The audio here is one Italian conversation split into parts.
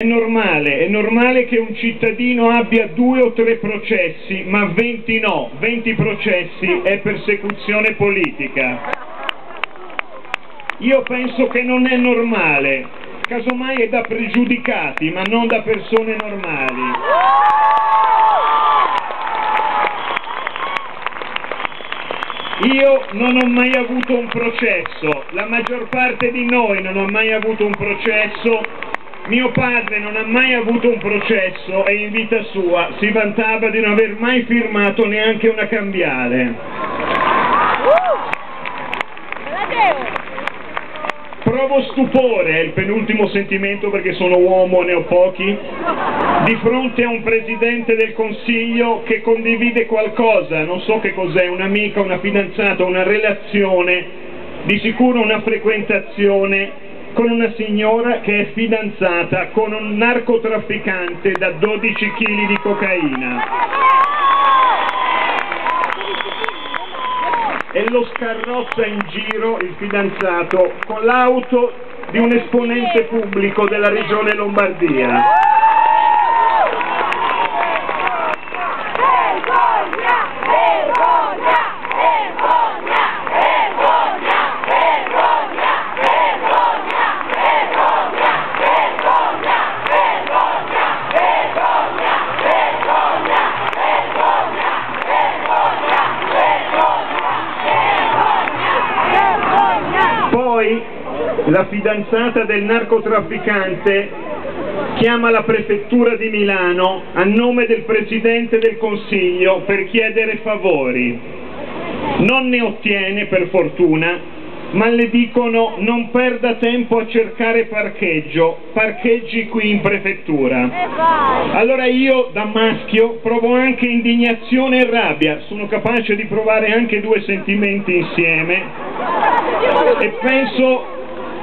È normale, è normale che un cittadino abbia due o tre processi, ma 20 no, 20 processi è persecuzione politica. Io penso che non è normale, casomai è da pregiudicati, ma non da persone normali. Io non ho mai avuto un processo, la maggior parte di noi non ha mai avuto un processo mio padre non ha mai avuto un processo e in vita sua si vantava di non aver mai firmato neanche una cambiale. Provo stupore, è il penultimo sentimento perché sono uomo ne ho pochi, di fronte a un Presidente del Consiglio che condivide qualcosa, non so che cos'è, un'amica, una fidanzata, una relazione, di sicuro una frequentazione con una signora che è fidanzata con un narcotrafficante da 12 kg di cocaina. E lo scarrozza in giro il fidanzato con l'auto di un esponente pubblico della regione Lombardia. La fidanzata del narcotrafficante chiama la prefettura di Milano a nome del Presidente del Consiglio per chiedere favori. Non ne ottiene per fortuna, ma le dicono non perda tempo a cercare parcheggio, parcheggi qui in prefettura. Allora io da maschio provo anche indignazione e rabbia, sono capace di provare anche due sentimenti insieme e penso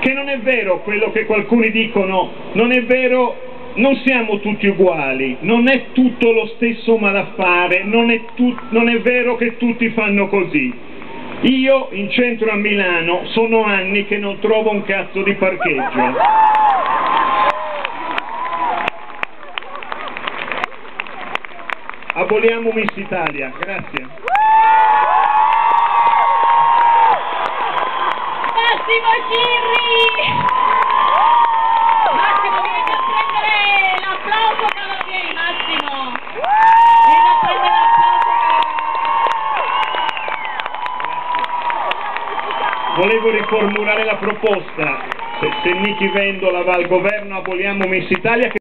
che non è vero quello che qualcuno dicono, non è vero non siamo tutti uguali, non è tutto lo stesso malaffare, non è, non è vero che tutti fanno così. Io in centro a Milano sono anni che non trovo un cazzo di parcheggio. Aboliamo Miss Italia, grazie. Massimo Cirri! Massimo, vieni a prendere l'applauso che lo vieni, Massimo! Vieni a prendere l'applauso che Volevo riformulare la proposta, se, se Nichi Vendola va al governo aboliamo Miss Italia.